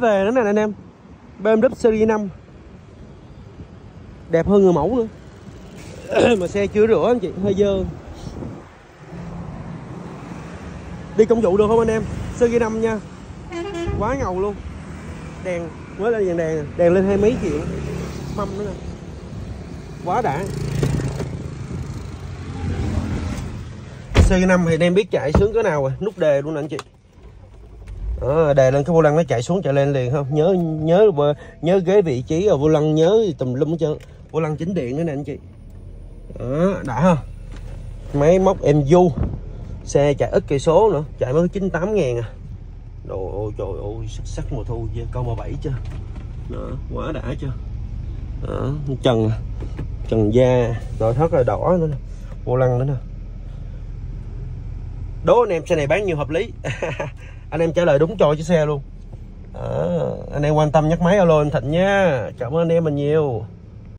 về nữa nè anh em. BMW series 5 đẹp hơn người mẫu nữa mà xe chưa rửa anh chị, hơi dơ. Đi công vụ được không anh em? Series 5 nha. Quá ngầu luôn. Đèn, mới lên đèn đèn đèn lên hai mấy triệu mâm nữa nè. Quá đã. Series 5 thì anh em biết chạy sướng cái nào rồi. Nút đề luôn nè anh chị đó, đè lên cái vô lăng nó chạy xuống chạy lên liền không? Nhớ nhớ nhớ ghế vị trí rồi vô lăng nhớ tùm lum hết trơn. Vô lăng chính điện nữa nè anh chị. Đó, đã không? Máy móc em du xe chạy ít cây số nữa chạy mới 98 ngàn à. Đồ ôi trời ơi sắc sắc mùa thu chưa? Câu mà bảy chưa? Đó, quá đã chưa? Đó, trần à, trần da nội thất là đỏ nữa nè vô lăng nữa nè. Đố anh em xe này bán nhiều hợp lý. anh em trả lời đúng cho chiếc xe luôn. À, anh em quan tâm nhắc máy alo anh Thịnh nha. Cảm ơn anh em mình nhiều.